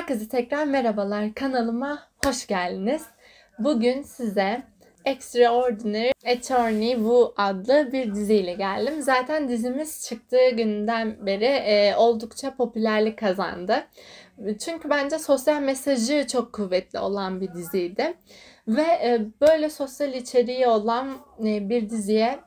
Herkese tekrar merhabalar. Kanalıma hoş geldiniz. Bugün size Extraordinary Attorney Woo adlı bir diziyle geldim. Zaten dizimiz çıktığı günden beri e, oldukça popülerlik kazandı. Çünkü bence sosyal mesajı çok kuvvetli olan bir diziydi. Ve e, böyle sosyal içeriği olan e, bir diziye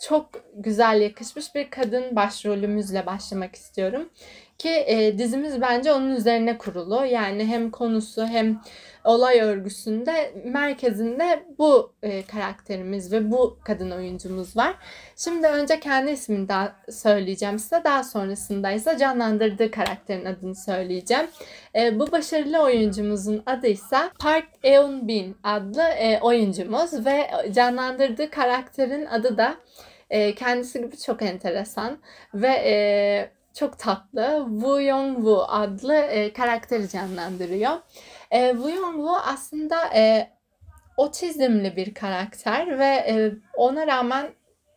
çok güzel yakışmış bir kadın başrolümüzle başlamak istiyorum. Ki e, dizimiz bence onun üzerine kurulu. Yani hem konusu hem olay örgüsünde merkezinde bu e, karakterimiz ve bu kadın oyuncumuz var. Şimdi önce kendi ismini daha söyleyeceğim size. Daha sonrasında ise canlandırdığı karakterin adını söyleyeceğim. E, bu başarılı oyuncumuzun adı ise Park Eun Bin adlı e, oyuncumuz ve canlandırdığı karakterin adı da e, kendisi gibi çok enteresan ve e, çok tatlı Woo Young Woo adlı e, karakteri canlandırıyor. E, Woo Young Woo aslında e, otizmli bir karakter ve e, ona rağmen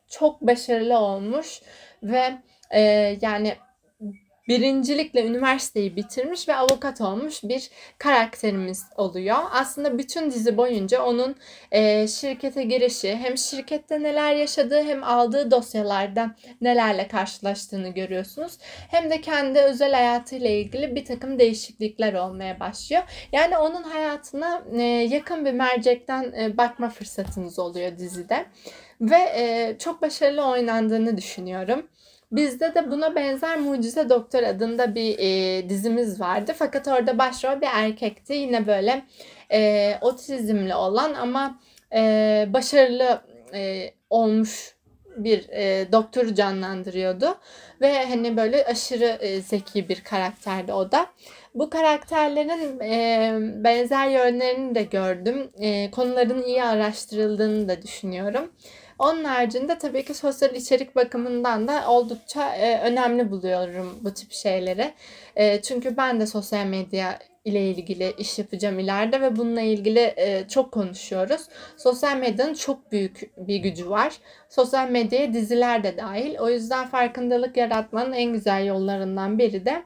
çok başarılı olmuş ve e, yani birincilikle üniversiteyi bitirmiş ve avukat olmuş bir karakterimiz oluyor. Aslında bütün dizi boyunca onun e, şirkete girişi hem şirkette neler yaşadığı hem aldığı dosyalarda nelerle karşılaştığını görüyorsunuz. Hem de kendi özel hayatıyla ilgili bir takım değişiklikler olmaya başlıyor. Yani onun hayatına e, yakın bir mercekten e, bakma fırsatınız oluyor dizide. Ve e, çok başarılı oynandığını düşünüyorum. Bizde de buna benzer Mucize Doktor adında bir e, dizimiz vardı. Fakat orada başrol bir erkekti. Yine böyle e, otizmli olan ama e, başarılı e, olmuş bir e, doktoru canlandırıyordu. Ve hani böyle aşırı e, zeki bir karakterdi o da. Bu karakterlerin e, benzer yönlerini de gördüm. E, konuların iyi araştırıldığını da düşünüyorum. Onun haricinde tabii ki sosyal içerik bakımından da oldukça e, önemli buluyorum bu tip şeyleri. E, çünkü ben de sosyal medya ile ilgili iş yapacağım ileride ve bununla ilgili e, çok konuşuyoruz. Sosyal medyanın çok büyük bir gücü var. Sosyal medyaya diziler de dahil. O yüzden farkındalık yaratmanın en güzel yollarından biri de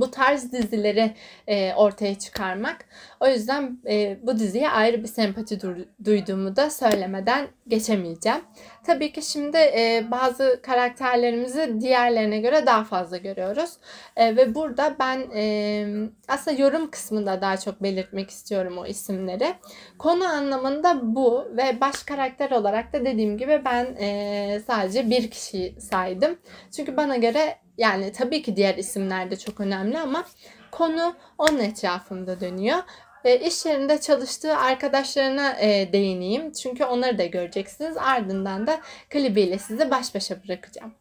bu tarz dizileri e, ortaya çıkarmak. O yüzden e, bu diziye ayrı bir sempati duyduğumu da söylemeden geçemeyeceğim. Tabii ki şimdi e, bazı karakterlerimizi diğerlerine göre daha fazla görüyoruz. E, ve burada ben e, aslında yorum kısmında daha çok belirtmek istiyorum o isimleri. Konu anlamında bu ve baş karakter olarak da dediğim gibi ben e, sadece bir kişi saydım. Çünkü bana göre yani tabii ki diğer isimler de çok önemli ama konu onun etrafında dönüyor. E, iş yerinde çalıştığı arkadaşlarına e, değineyim. Çünkü onları da göreceksiniz. Ardından da klibiyle sizi baş başa bırakacağım.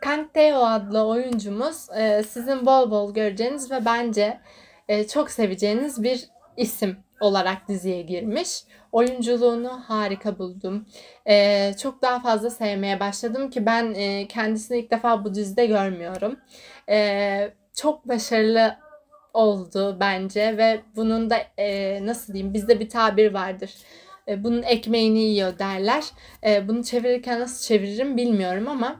Kang Teo adlı oyuncumuz e, sizin bol bol göreceğiniz ve bence e, çok seveceğiniz bir isim olarak diziye girmiş. Oyunculuğunu harika buldum. Ee, çok daha fazla sevmeye başladım ki ben e, kendisini ilk defa bu dizide görmüyorum. Ee, çok başarılı oldu bence ve bunun da e, nasıl diyeyim bizde bir tabir vardır. E, bunun ekmeğini yiyor derler. E, bunu çevirirken nasıl çeviririm bilmiyorum ama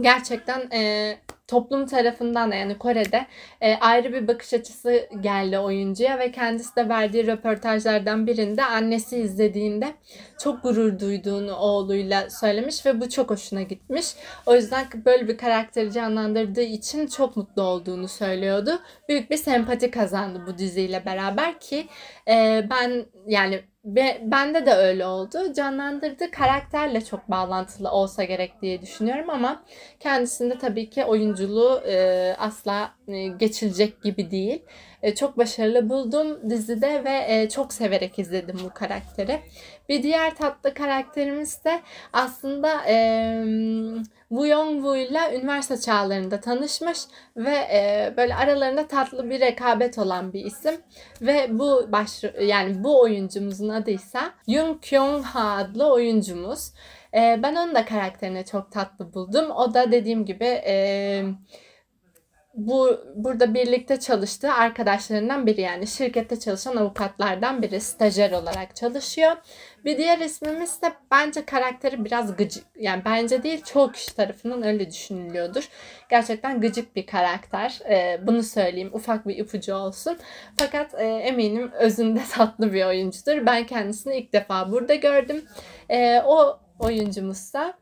gerçekten e, toplum tarafından da yani Kore'de e, ayrı bir bakış açısı geldi oyuncuya ve kendisi de verdiği röportajlardan birinde annesi izlediğinde çok gurur duyduğunu oğluyla söylemiş ve bu çok hoşuna gitmiş. O yüzden böyle bir karakteri canlandırdığı için çok mutlu olduğunu söylüyordu. Büyük bir sempati kazandı bu diziyle beraber ki e, ben yani Be, bende de öyle oldu. Canlandırdığı karakterle çok bağlantılı olsa gerek diye düşünüyorum ama kendisinde tabii ki oyunculuğu e, asla e, geçilecek gibi değil. E, çok başarılı buldum dizide ve e, çok severek izledim bu karakteri. Bir diğer tatlı karakterimiz de aslında e, Woo Young-woo ile üniversite çağlarında tanışmış ve e, böyle aralarında tatlı bir rekabet olan bir isim ve bu baş yani bu oyuncumuzun adı ise Yoon Kyung Ha adlı oyuncumuz. E, ben onun da karakterini çok tatlı buldum. O da dediğim gibi e, bu burada birlikte çalıştığı arkadaşlarından biri yani şirkette çalışan avukatlardan biri stajyer olarak çalışıyor. Bir diğer ismimiz de bence karakteri biraz gıcık yani bence değil çoğu kişi tarafından öyle düşünülüyordur. Gerçekten gıcık bir karakter. Ee, bunu söyleyeyim ufak bir ipucu olsun. Fakat e, eminim özünde tatlı bir oyuncudur. Ben kendisini ilk defa burada gördüm. E, o oyuncumuzsa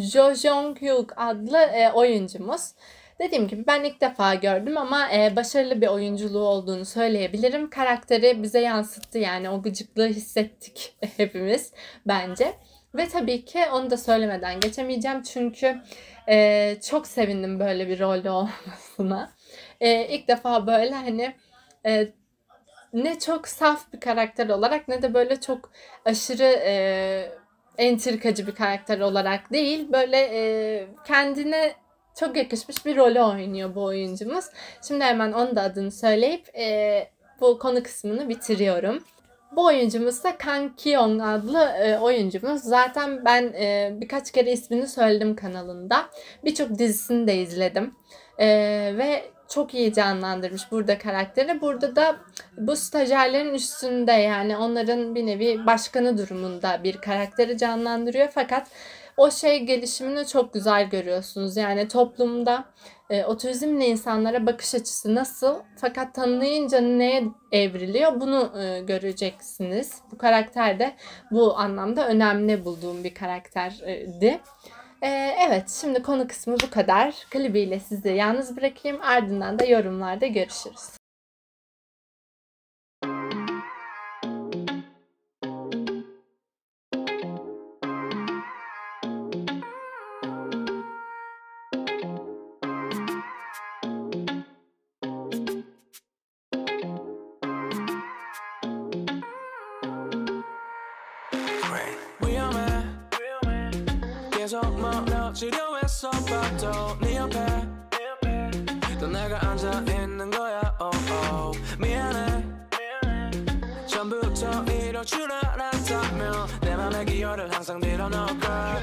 Jo Jong-hyuk adlı e, oyuncumuz. Dediğim gibi ben ilk defa gördüm ama e, başarılı bir oyunculuğu olduğunu söyleyebilirim. Karakteri bize yansıttı yani o gıcıklığı hissettik hepimiz bence. Ve tabii ki onu da söylemeden geçemeyeceğim çünkü e, çok sevindim böyle bir rolde olmasına. E, ilk defa böyle hani e, ne çok saf bir karakter olarak ne de böyle çok aşırı e, entrikacı bir karakter olarak değil. Böyle e, kendine çok yakışmış bir rolü oynuyor bu oyuncumuz. Şimdi hemen onun da adını söyleyip e, bu konu kısmını bitiriyorum. Bu oyuncumuz da Kang Kyung adlı e, oyuncumuz. Zaten ben e, birkaç kere ismini söyledim kanalında. Birçok dizisini de izledim. E, ve çok iyi canlandırmış burada karakteri. Burada da bu stajyerlerin üstünde yani onların bir nevi başkanı durumunda bir karakteri canlandırıyor. Fakat o şey gelişimini çok güzel görüyorsunuz. Yani toplumda e, otizmli insanlara bakış açısı nasıl fakat tanıyınca neye evriliyor bunu e, göreceksiniz. Bu karakter de bu anlamda önemli bulduğum bir karakterdi. E, evet şimdi konu kısmı bu kadar. Klibiyle sizi yalnız bırakayım ardından da yorumlarda görüşürüz. 기여를 항상 밀어넣어 girl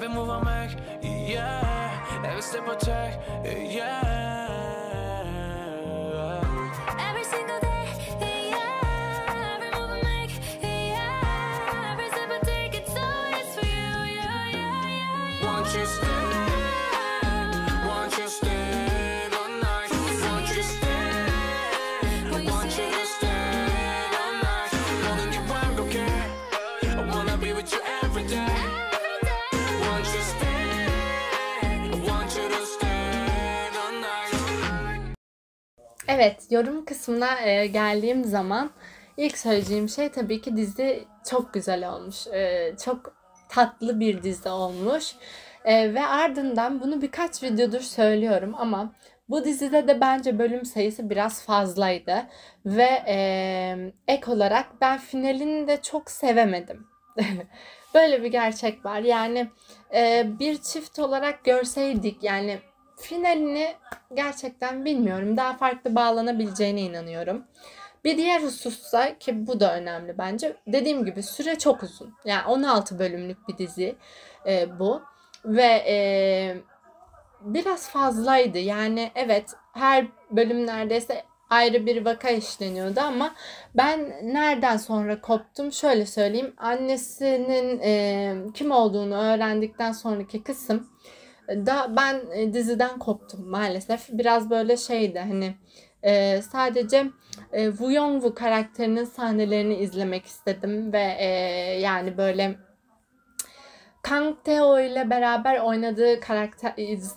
Every move I make, yeah. Every step I take, yeah. しの Evet, yorum kısmına e, geldiğim zaman ilk söyleyeceğim şey tabii ki dizi çok güzel olmuş. E, çok tatlı bir dizi olmuş. E, ve ardından bunu birkaç videodur söylüyorum ama Bu dizide de bence bölüm sayısı biraz fazlaydı ve e, ek olarak ben finalini de çok sevemedim. Böyle bir gerçek var. Yani e, bir çift olarak görseydik yani finalini gerçekten bilmiyorum. Daha farklı bağlanabileceğine inanıyorum. Bir diğer husussa ki bu da önemli bence. Dediğim gibi süre çok uzun. Yani 16 bölümlük bir dizi e, bu. Ve e, biraz fazlaydı. Yani evet her bölüm neredeyse ayrı bir vaka işleniyordu ama ben nereden sonra koptum şöyle söyleyeyim annesinin e, kim olduğunu öğrendikten sonraki kısım da ben e, diziden koptum maalesef biraz böyle şeydi hani e, sadece e, Woo Young-woo karakterinin sahnelerini izlemek istedim ve e, yani böyle Kang Teo ile beraber oynadığı karakter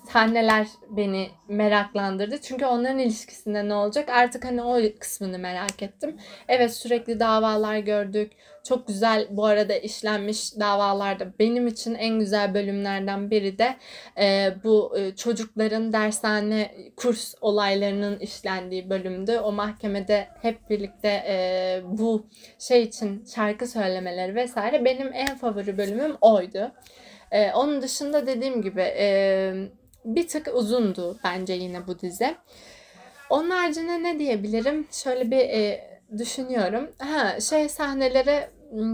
sahneler beni meraklandırdı. Çünkü onların ilişkisinde ne olacak? Artık hani o kısmını merak ettim. Evet sürekli davalar gördük. Çok güzel bu arada işlenmiş davalarda benim için en güzel bölümlerden biri de e, bu e, çocukların dershane kurs olaylarının işlendiği bölümdü. O mahkemede hep birlikte e, bu şey için şarkı söylemeleri vesaire benim en favori bölümüm oydu. E, onun dışında dediğim gibi e, bir tık uzundu bence yine bu dizi. Onun haricinde ne diyebilirim? Şöyle bir e, düşünüyorum. Ha şey sahneleri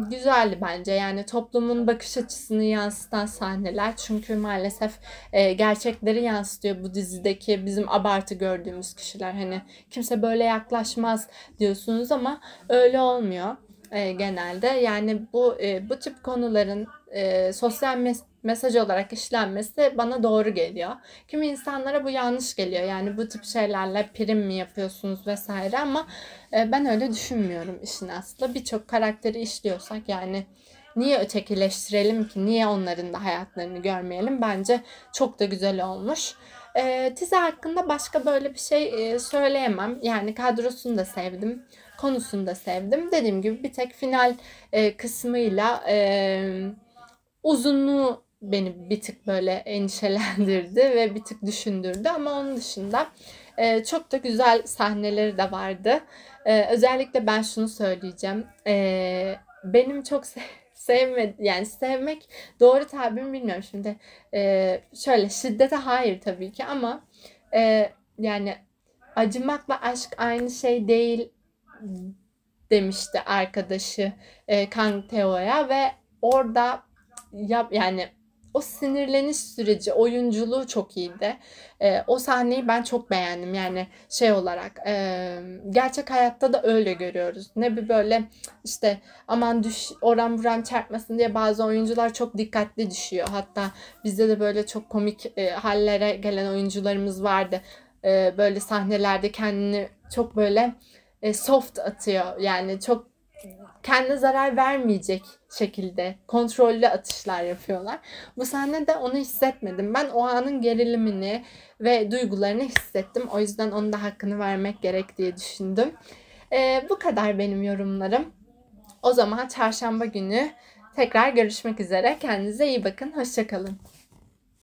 güzeldi bence. Yani toplumun bakış açısını yansıtan sahneler. Çünkü maalesef e, gerçekleri yansıtıyor bu dizideki bizim abartı gördüğümüz kişiler. Hani kimse böyle yaklaşmaz diyorsunuz ama öyle olmuyor e, genelde. Yani bu e, bu tip konuların e, sosyal mes- mesaj olarak işlenmesi bana doğru geliyor. Kimi insanlara bu yanlış geliyor. Yani bu tip şeylerle prim mi yapıyorsunuz vesaire ama e, ben öyle düşünmüyorum işin aslı. Birçok karakteri işliyorsak yani niye ötekileştirelim ki? Niye onların da hayatlarını görmeyelim? Bence çok da güzel olmuş. E, dizi hakkında başka böyle bir şey e, söyleyemem. Yani kadrosunu da sevdim. Konusunu da sevdim. Dediğim gibi bir tek final e, kısmıyla e, uzunluğu beni bir tık böyle endişelendirdi ve bir tık düşündürdü ama onun dışında e, çok da güzel sahneleri de vardı. E, özellikle ben şunu söyleyeceğim. E, benim çok se sevme yani sevmek doğru tabir mi bilmiyorum şimdi. E, şöyle şiddete hayır tabii ki ama e, yani acımakla aşk aynı şey değil demişti arkadaşı e, Kang Teo'ya ve orada yap yani o sinirleniş süreci, oyunculuğu çok iyiydi. E, o sahneyi ben çok beğendim. Yani şey olarak e, gerçek hayatta da öyle görüyoruz. Ne bir böyle işte aman düş oran buran çarpmasın diye bazı oyuncular çok dikkatli düşüyor. Hatta bizde de böyle çok komik e, hallere gelen oyuncularımız vardı. E, böyle sahnelerde kendini çok böyle e, soft atıyor. Yani çok kendine zarar vermeyecek şekilde kontrollü atışlar yapıyorlar. Bu sahnede onu hissetmedim. Ben o anın gerilimini ve duygularını hissettim. O yüzden onun da hakkını vermek gerek diye düşündüm. Ee, bu kadar benim yorumlarım. O zaman çarşamba günü tekrar görüşmek üzere. Kendinize iyi bakın. Hoşçakalın.